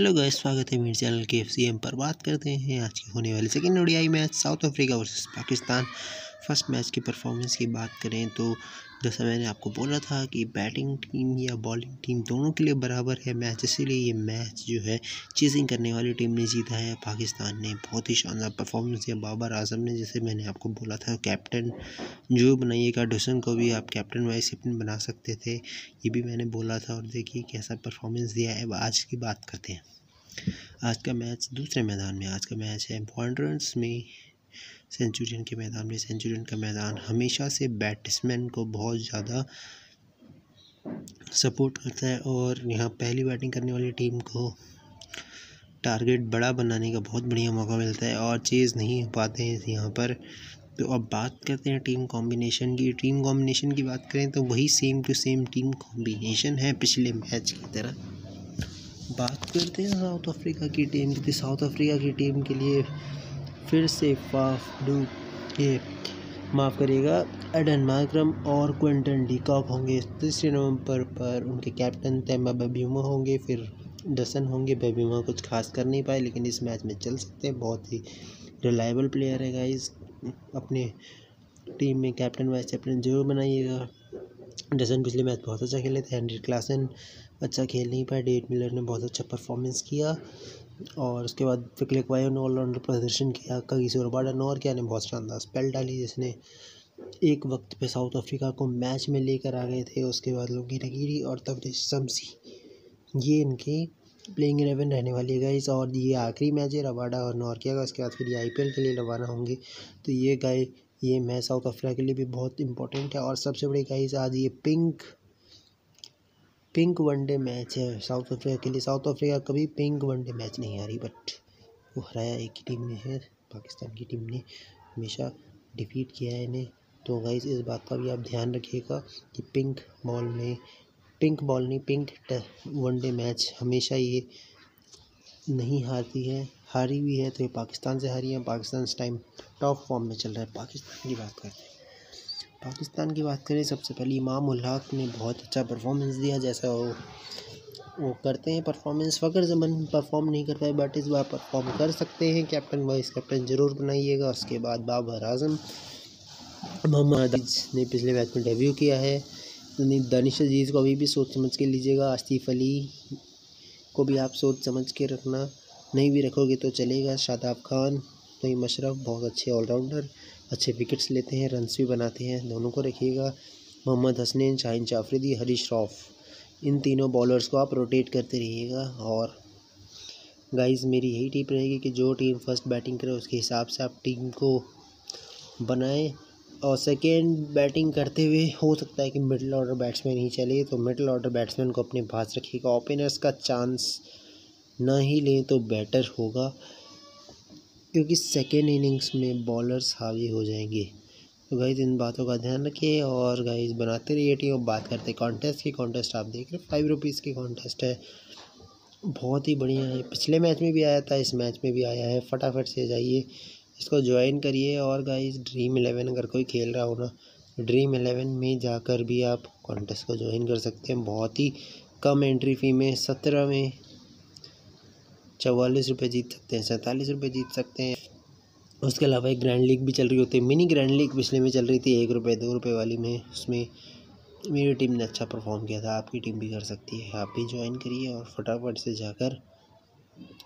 Hello guys, स्वागत है मेरे चैनल के एफ़ पर बात करते हैं। आज की होने वाली second ODI match South Africa versus Pakistan. First match की परफॉर्मेंस की बात करें तो जैसा मैंने आपको बोला था कि बैटिंग टीम या बॉलिंग टीम दोनों के लिए बराबर है मैच, इसीलिए ये मैच जो है चेजिंग करने वाली टीम ने जीता है। पाकिस्तान ने बहुत ही शानदार परफॉर्मेंस दिया। बाबर आज़म ने, जैसे मैंने आपको बोला था, कैप्टन जो बनाइएगा डुसन को भी आप कैप्टन वाइस कैप्टन बना सकते थे। ये भी मैंने बोला था और देखिए कैसा परफॉर्मेंस दिया है। अब आज की बात करते हैं। आज का मैच दूसरे मैदान में, आज का मैच है। बॉन्ड्रंस में सेंचुरियन के मैदान में। सेंचुरियन का मैदान हमेशा से बैट्समैन को बहुत ज़्यादा सपोर्ट करता है और यहाँ पहली बैटिंग करने वाली टीम को टारगेट बड़ा बनाने का बहुत बढ़िया मौका मिलता है और चेज़ नहीं हो पाते हैं यहाँ पर। तो अब बात करते हैं टीम कॉम्बिनेशन की। टीम कॉम्बिनेशन की बात करें तो वही same to same team combination है पिछले मैच की तरह। बात करते हैं साउथ अफ्रीका की टीम की। साउथ अफ्रीका की टीम के लिए फिर से फाफ डू ये माफ़ करिएगा, एडन मार्क्रम और क्विंटन डीकॉक होंगे तीसरे नवंबर पर। उनके कैप्टन तैमा बेब्यूमा होंगे, फिर डसन होंगे। बेब्यूमा कुछ खास कर नहीं पाए, लेकिन इस मैच में चल सकते हैं। बहुत ही रिलायबल प्लेयर है गाइस अपने टीम में कैप्टन वाइस कैप्टन ज़रूर बनाइएगा। डसन पिछले मैच बहुत अच्छा खेले थे। हेनरी क्लासन अच्छा खेल नहीं पाया डेट मिलर ने बहुत अच्छा परफॉर्मेंस किया। और उसके बाद फिकलिक वाई ने ऑलराउंडर प्रदर्शन किया कगिसो रबाडा नौर क्या, ने बहुत शानदार स्पेल डाली जिसने एक वक्त पे साउथ अफ्रीका को मैच में लेकर आ गए थे, उसके बाद लोगी नगीरी और तब शमसी, ये इनकी प्लेइंग एलेवन रहने वाली है गाइस और ये आखिरी मैच है रबाडा और नॉर्किया का उसके बाद फिर ये आई के लिए रवाना होंगे। तो ये गाय ये मैच साउथ अफ्रीका के लिए भी बहुत इंपॉर्टेंट है और सबसे बड़ी गाइस आज ये pink pink one day match है, साउथ अफ्रीका के लिए। साउथ अफ्रीका कभी पिंक वनडे मैच नहीं हारी बट वो हराया एक ही टीम ने, है, पाकिस्तान की टीम ने। हमेशा डिफीट किया है इन्हें। तो गाइस, इस बात का भी आप ध्यान रखिएगा कि पिंक बॉल में पिंक बॉल नहीं, पिंक वनडे मैच हमेशा ये नहीं हारती है। हारी हुई है तो ये पाकिस्तान से हारी है। पाकिस्तान इस टाइम टॉप फॉर्म में चल रहा है। पाकिस्तान की बात करते हैं। पाकिस्तान की बात करें, सबसे पहले इमाम उल्लाक ने बहुत अच्छा परफॉर्मेंस दिया, जैसा वो वो करते हैं परफॉर्मेंस फ़कर जमन परफॉर्म नहीं कर पाए बट इस बार परफॉर्म कर सकते हैं। कैप्टन वाइस कैप्टन ज़रूर बनाइएगा। उसके बाद बाबर आज़म, मोहम्मद ने पिछले मैच में डेब्यू किया है। दानिश अज़ीज़ को अभी भी सोच समझ के लीजिएगा। आसिफ अली को भी आप सोच समझ के रखना। नहीं भी रखोगे तो चलेगा। शादाब खान तो मशरफ बहुत अच्छे ऑलराउंडर अच्छे विकेट्स लेते हैं रन्स भी बनाते हैं। दोनों को रखिएगा मोहम्मद हसनैन, शाहिन जाफरीदी हरीश रौफ। इन तीनों बॉलर्स को आप रोटेट करते रहिएगा और गाइस मेरी यही टिप रहेगी कि जो टीम फ़र्स्ट बैटिंग करे, उसके हिसाब से आप टीम को बनाएँ। और सेकेंड बैटिंग करते हुए हो सकता है कि मिडिल ऑर्डर बैट्समैन ही चले तो मिडिल ऑर्डर बैट्समैन को अपने पास रखिएगा। ओपनर्स का चांस ना ही लें तो बेटर होगा। क्योंकि सेकेंड इनिंग्स में बॉलर्स हावी हो जाएँगे। तो गाइज़ इन बातों का ध्यान रखिए और गाइज़ बनाते रहिए टीम बात करते कॉन्टेस्ट की। कॉन्टेस्ट आप देख रहे फाइव रुपीज़ की कॉन्टेस्ट है। बहुत ही बढ़िया है। पिछले मैच में भी आया था, इस मैच में भी आया है। फटाफट से जाइए, इसको ज्वाइन करिए और गाइज़ ड्रीम एलेवन अगर कोई खेल रहा हो ना ड्रीम एलेवन में जाकर भी आप कॉन्टेस्ट को ज्वाइन कर सकते हैं। बहुत ही कम एंट्री फ़ी में, सत्रह में चवालीस रुपये जीत सकते हैं, सैंतालीस रुपये जीत सकते हैं। उसके अलावा एक ग्रैंड लीग भी चल रही होती है। मिनी ग्रैंड लीग पिछले में चल रही थी, एक रुपये दो रुपये वाली में। उसमें मेरी टीम ने अच्छा परफॉर्म किया था, आपकी टीम भी कर सकती है। आप भी ज्वाइन करिए और फटाफट से जाकर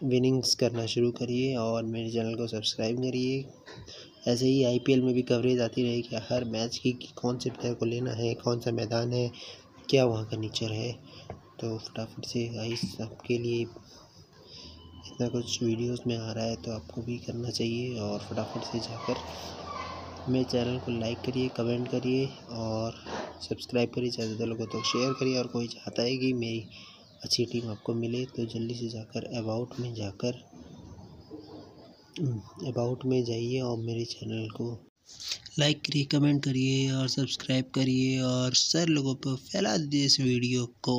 विनिंग्स करना शुरू करिए और मेरे चैनल को सब्सक्राइब करिए। ऐसे ही आईपीएल में भी कवरेज आती रहेगी। हर मैच की कौन से प्लेयर को लेना है, कौन सा मैदान है, क्या वहाँ का नेचर है। तो फटाफट से आइस आपके लिए इतना कुछ वीडियोस में आ रहा है तो आपको भी करना चाहिए और फटाफट से जाकर मेरे चैनल को लाइक करिए, कमेंट करिए और सब्सक्राइब करिए ज़्यादा लोगों तक शेयर करिए और कोई चाहता है कि मेरी अच्छी टीम आपको मिले तो जल्दी से जाकर अबाउट में जाकर, अबाउट में जाइए और मेरे चैनल को लाइक करिए, कमेंट करिए और सब्सक्राइब करिए और सर लोगों पर फैला दीजिए इस वीडियो को।